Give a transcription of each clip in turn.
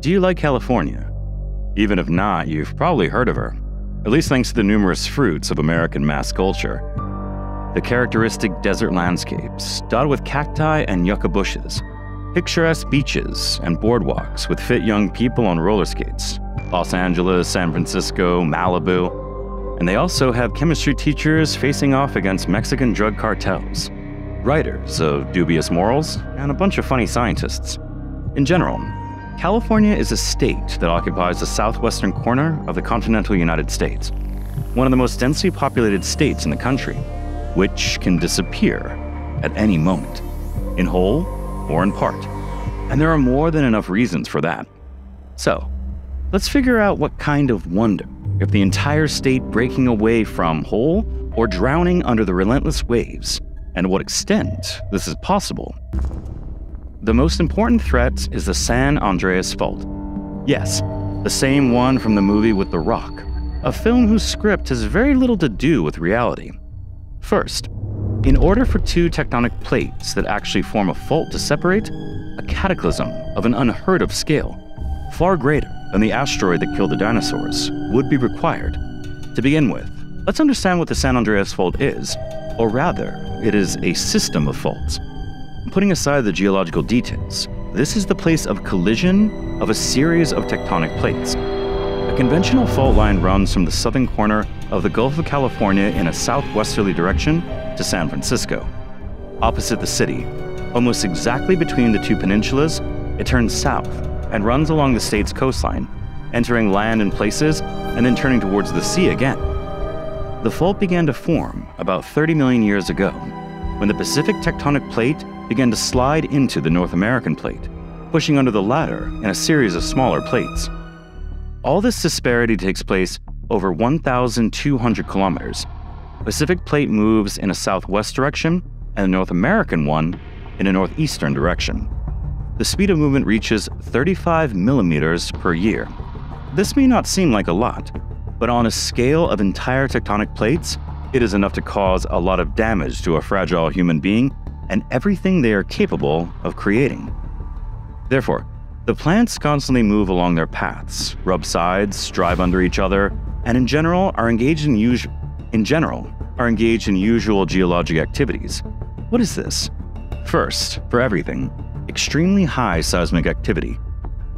Do you like California? Even if not, you've probably heard of her, at least thanks to the numerous fruits of American mass culture. The characteristic desert landscapes, dotted with cacti and yucca bushes, picturesque beaches and boardwalks with fit young people on roller skates, Los Angeles, San Francisco, Malibu, and they also have chemistry teachers facing off against Mexican drug cartels, writers of dubious morals, and a bunch of funny scientists. In general, California is a state that occupies the southwestern corner of the continental United States, one of the most densely populated states in the country, which can disappear at any moment, in whole or in part. And there are more than enough reasons for that. So, let's figure out what kind of wonder if the entire state breaking away from whole or drowning under the relentless waves, and what extent this is possible. The most important threat is the San Andreas Fault. Yes, the same one from the movie with The Rock, a film whose script has very little to do with reality. First, in order for two tectonic plates that actually form a fault to separate, a cataclysm of an unheard of scale, far greater than the asteroid that killed the dinosaurs, would be required. To begin with, let's understand what the San Andreas Fault is, or rather, it is a system of faults. Putting aside the geological details, this is the place of collision of a series of tectonic plates. A conventional fault line runs from the southern corner of the Gulf of California in a southwesterly direction to San Francisco. Opposite the city, almost exactly between the two peninsulas, it turns south and runs along the state's coastline, entering land in places and then turning towards the sea again. The fault began to form about 30 million years ago when the Pacific tectonic plate began to slide into the North American plate, pushing under the latter in a series of smaller plates. All this disparity takes place over 1,200 kilometers. Pacific plate moves in a southwest direction, and the North American one in a northeastern direction. The speed of movement reaches 35 millimeters per year. This may not seem like a lot, but on a scale of entire tectonic plates, it is enough to cause a lot of damage to a fragile human being and everything they are capable of creating. Therefore, the plants constantly move along their paths, rub sides, drive under each other, and in general are engaged in usual in general are engaged in usual geologic activities. What is this? First, for everything, extremely high seismic activity.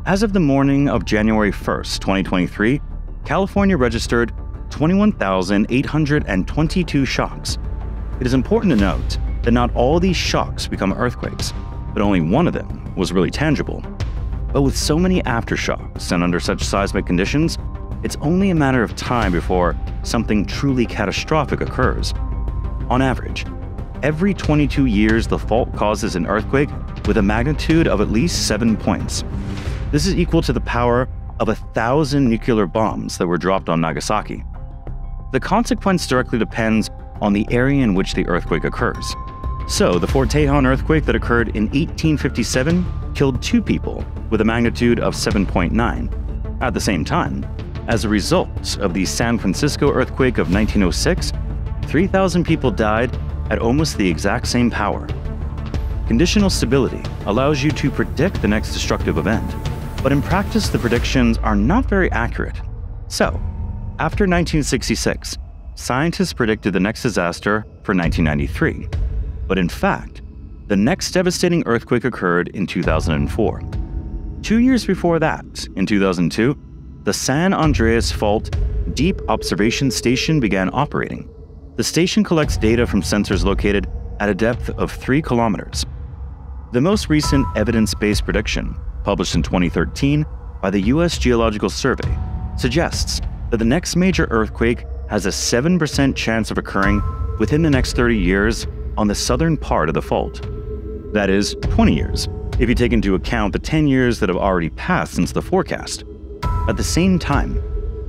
As of the morning of January 1st, 2023, California registered 21,822 shocks. It is important to note that not all these shocks become earthquakes, but only one of them was really tangible. But with so many aftershocks and under such seismic conditions, it's only a matter of time before something truly catastrophic occurs. On average, every 22 years the fault causes an earthquake with a magnitude of at least 7 points. This is equal to the power of a thousand nuclear bombs that were dropped on Nagasaki. The consequence directly depends on the area in which the earthquake occurs. So, the Fort Tejon earthquake that occurred in 1857 killed two people with a magnitude of 7.9. At the same time, as a result of the San Francisco earthquake of 1906, 3,000 people died at almost the exact same power. Conditional stability allows you to predict the next destructive event, but in practice, the predictions are not very accurate. So, after 1966, scientists predicted the next disaster for 1993. But in fact, the next devastating earthquake occurred in 2004. Two years before that, in 2002, the San Andreas Fault Deep Observation Station began operating. The station collects data from sensors located at a depth of 3 kilometers. The most recent evidence based prediction, published in 2013 by the U.S. Geological Survey, suggests that the next major earthquake has a 7% chance of occurring within the next 30 years on the southern part of the fault. That is, 20 years, if you take into account the 10 years that have already passed since the forecast. At the same time,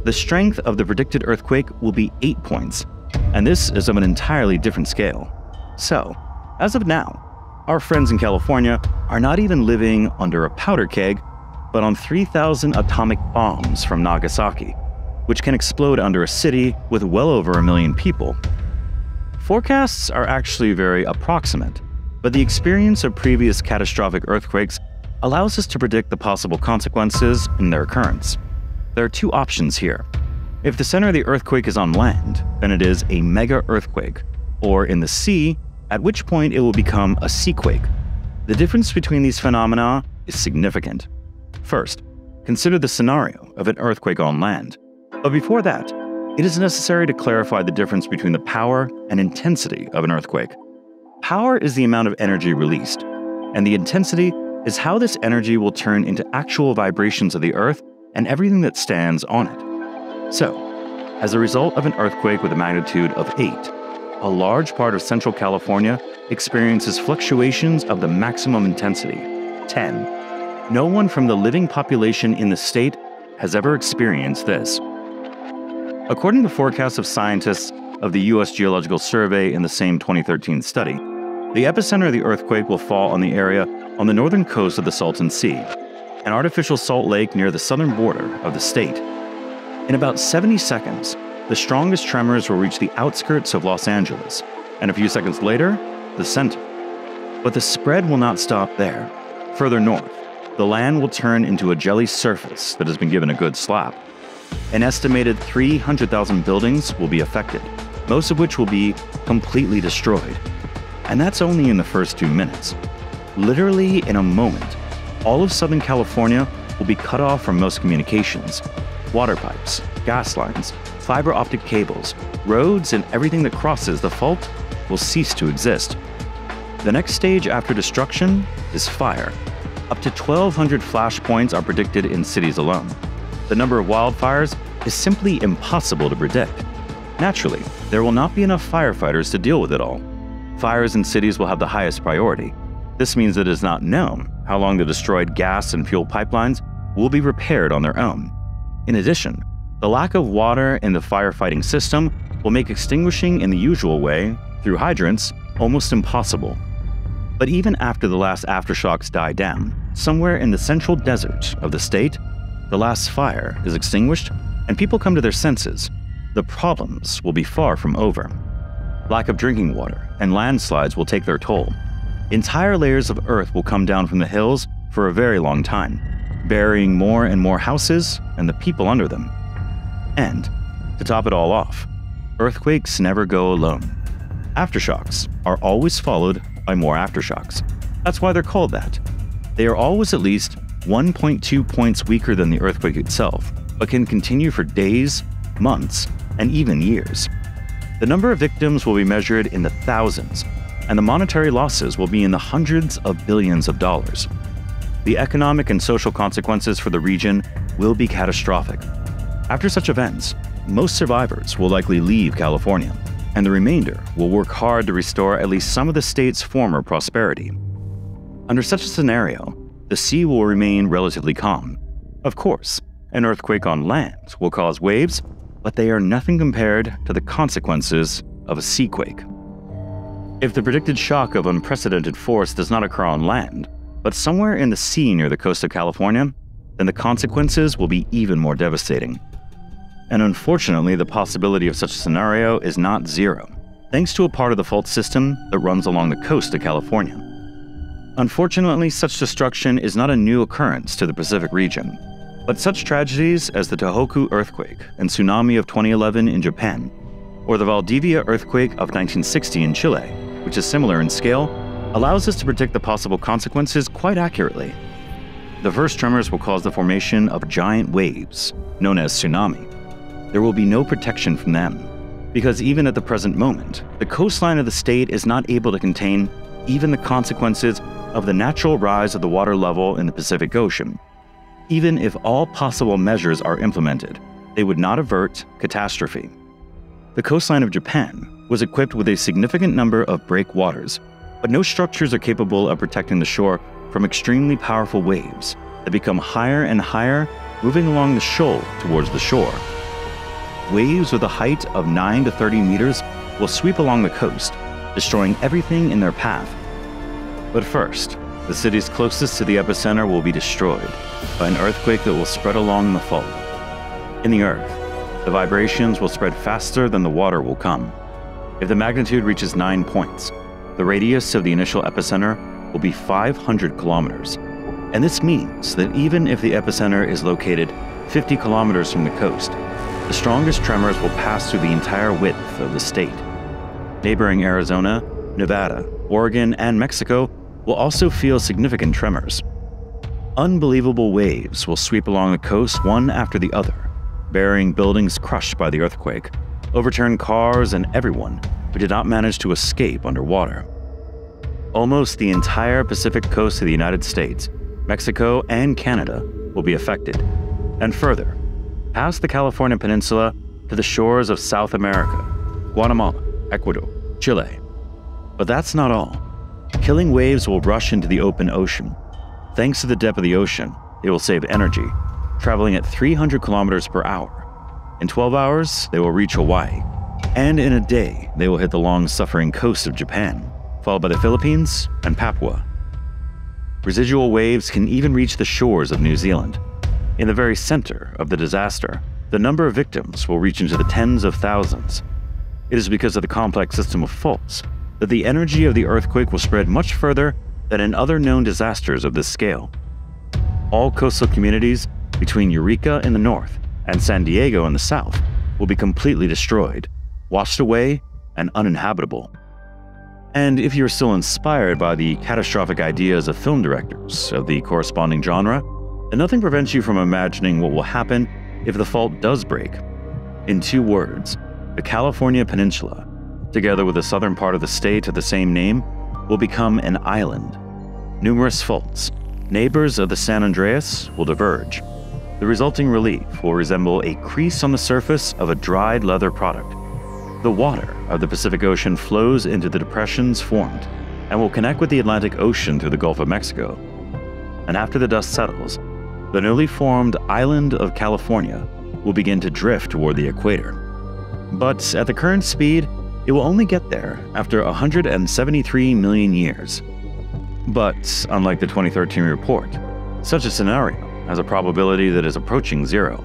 the strength of the predicted earthquake will be 8 points, and this is of an entirely different scale. So, as of now, our friends in California are not even living under a powder keg, but on 3,000 atomic bombs from Nagasaki, which can explode under a city with well over a million people. Forecasts are actually very approximate, but the experience of previous catastrophic earthquakes allows us to predict the possible consequences in their occurrence. There are two options here. If the center of the earthquake is on land, then it is a mega earthquake, or in the sea, at which point it will become a seaquake. The difference between these phenomena is significant. First, consider the scenario of an earthquake on land. But before that, it is necessary to clarify the difference between the power and intensity of an earthquake. Power is the amount of energy released, and the intensity is how this energy will turn into actual vibrations of the earth and everything that stands on it. So, as a result of an earthquake with a magnitude of 8, a large part of Central California experiences fluctuations of the maximum intensity, 10. No one from the living population in the state has ever experienced this. According to forecasts of scientists of the U.S. Geological Survey in the same 2013 study, the epicenter of the earthquake will fall on the area on the northern coast of the Salton Sea, an artificial salt lake near the southern border of the state. In about 70 seconds, the strongest tremors will reach the outskirts of Los Angeles, and a few seconds later, the center. But the spread will not stop there. Further north, the land will turn into a jelly surface that has been given a good slap. An estimated 300,000 buildings will be affected, most of which will be completely destroyed. And that's only in the first two minutes. Literally, in a moment, all of Southern California will be cut off from most communications. Water pipes, gas lines, fiber optic cables, roads, and everything that crosses the fault will cease to exist. The next stage after destruction is fire. Up to 1,200 flashpoints are predicted in cities alone the number of wildfires is simply impossible to predict. Naturally, there will not be enough firefighters to deal with it all. Fires in cities will have the highest priority. This means that it is not known how long the destroyed gas and fuel pipelines will be repaired on their own. In addition, the lack of water in the firefighting system will make extinguishing in the usual way, through hydrants, almost impossible. But even after the last aftershocks die down, somewhere in the central desert of the state, the last fire is extinguished and people come to their senses, the problems will be far from over. Lack of drinking water and landslides will take their toll. Entire layers of earth will come down from the hills for a very long time, burying more and more houses and the people under them. And, to top it all off, earthquakes never go alone. Aftershocks are always followed by more aftershocks. That's why they're called that. They are always at least 1.2 points weaker than the earthquake itself, but can continue for days, months, and even years. The number of victims will be measured in the thousands, and the monetary losses will be in the hundreds of billions of dollars. The economic and social consequences for the region will be catastrophic. After such events, most survivors will likely leave California, and the remainder will work hard to restore at least some of the state's former prosperity. Under such a scenario, the sea will remain relatively calm. Of course, an earthquake on land will cause waves, but they are nothing compared to the consequences of a seaquake. If the predicted shock of unprecedented force does not occur on land, but somewhere in the sea near the coast of California, then the consequences will be even more devastating. And unfortunately, the possibility of such a scenario is not zero, thanks to a part of the fault system that runs along the coast of California. Unfortunately, such destruction is not a new occurrence to the Pacific region. But such tragedies as the Tohoku earthquake and tsunami of 2011 in Japan, or the Valdivia earthquake of 1960 in Chile, which is similar in scale, allows us to predict the possible consequences quite accurately. The first tremors will cause the formation of giant waves, known as tsunami. There will be no protection from them, because even at the present moment, the coastline of the state is not able to contain even the consequences of the natural rise of the water level in the Pacific Ocean. Even if all possible measures are implemented, they would not avert catastrophe. The coastline of Japan was equipped with a significant number of breakwaters, but no structures are capable of protecting the shore from extremely powerful waves that become higher and higher, moving along the shoal towards the shore. Waves with a height of 9 to 30 meters will sweep along the coast, destroying everything in their path but first, the cities closest to the epicenter will be destroyed by an earthquake that will spread along the fault. In the earth, the vibrations will spread faster than the water will come. If the magnitude reaches 9 points, the radius of the initial epicenter will be 500 kilometers. And this means that even if the epicenter is located 50 kilometers from the coast, the strongest tremors will pass through the entire width of the state. Neighboring Arizona, Nevada, Oregon, and Mexico will also feel significant tremors. Unbelievable waves will sweep along the coast one after the other, burying buildings crushed by the earthquake, overturn cars and everyone who did not manage to escape underwater. Almost the entire Pacific coast of the United States, Mexico, and Canada will be affected, and further, past the California Peninsula to the shores of South America, Guatemala, Ecuador, Chile. But that's not all. Killing waves will rush into the open ocean. Thanks to the depth of the ocean, they will save energy, traveling at 300 kilometers per hour. In 12 hours, they will reach Hawaii. And in a day, they will hit the long suffering coast of Japan followed by the Philippines and Papua. Residual waves can even reach the shores of New Zealand. In the very center of the disaster, the number of victims will reach into the tens of thousands. It is because of the complex system of faults that the energy of the earthquake will spread much further than in other known disasters of this scale. All coastal communities between Eureka in the north and San Diego in the south will be completely destroyed, washed away, and uninhabitable. And if you're still inspired by the catastrophic ideas of film directors of the corresponding genre, then nothing prevents you from imagining what will happen if the fault does break. In two words, the California Peninsula, together with the southern part of the state of the same name, will become an island. Numerous faults, neighbors of the San Andreas, will diverge. The resulting relief will resemble a crease on the surface of a dried leather product the water of the Pacific Ocean flows into the depressions formed and will connect with the Atlantic Ocean through the Gulf of Mexico. And after the dust settles, the newly formed island of California will begin to drift toward the equator. But at the current speed, it will only get there after 173 million years. But unlike the 2013 report, such a scenario has a probability that is approaching zero.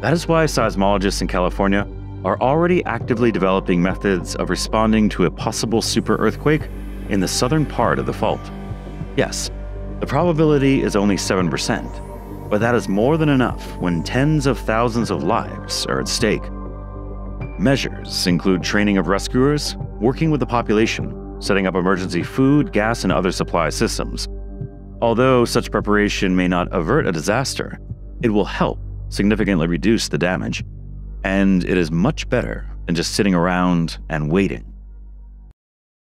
That is why seismologists in California are already actively developing methods of responding to a possible super earthquake in the southern part of the fault. Yes, the probability is only 7%, but that is more than enough when tens of thousands of lives are at stake. Measures include training of rescuers, working with the population, setting up emergency food, gas, and other supply systems. Although such preparation may not avert a disaster, it will help significantly reduce the damage and it is much better than just sitting around and waiting.